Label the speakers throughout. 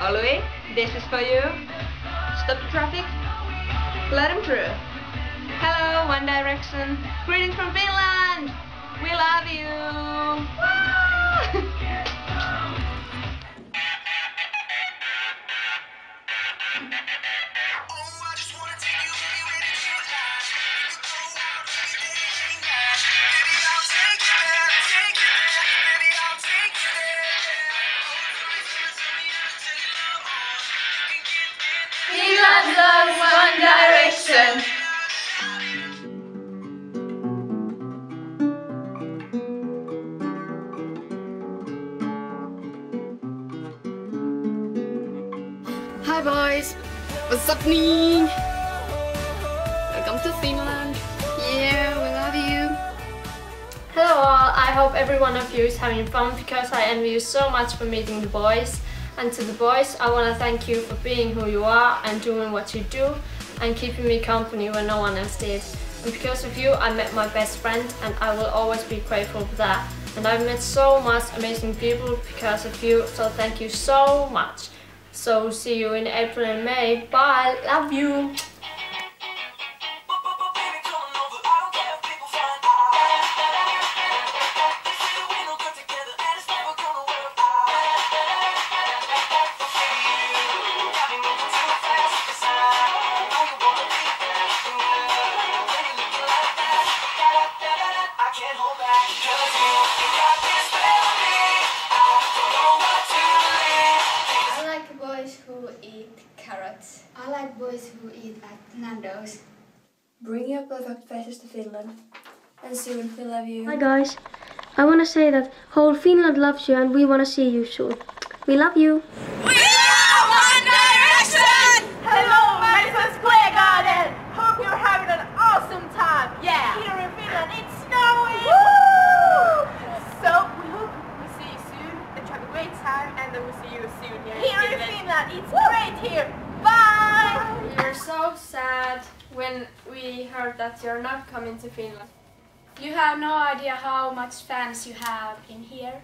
Speaker 1: All the way. This is for you. Stop the traffic. Let him through. Hello, One Direction. Greetings from Finland. We love you.
Speaker 2: Finland One Direction.
Speaker 3: Hi boys, what's happening? Welcome to Finland. Yeah, we love you.
Speaker 2: Hello all, I hope every one of you is having fun because I envy you so much for meeting the boys. And to the boys, I want to thank you for being who you are and doing what you do and keeping me company when no one else did. And because of you, I met my best friend and I will always be grateful for that. And I've met so much amazing people because of you, so thank you so much. So see you in April and May. Bye, love you.
Speaker 4: Carrots. I like boys who eat at Nando's.
Speaker 5: Bring your perfect faces to Finland. And soon we love you.
Speaker 6: Hi guys, I want to say that whole Finland loves you and we want to see you soon. We love you.
Speaker 7: Hello, Madison Square Garden! Hope you're having an awesome time! Yeah! Here in Finland, it's snowing! Woo! So, we hope we see you soon and you have a great time and then we'll see you soon here, here in Finland. It's great here! Bye!
Speaker 2: We were so sad when we heard that you're not coming to Finland.
Speaker 5: You have no idea how much fans you have in here.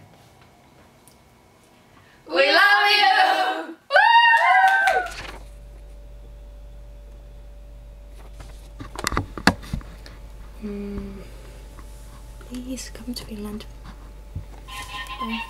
Speaker 2: We love you!
Speaker 5: Mm, please come to Finland.
Speaker 8: It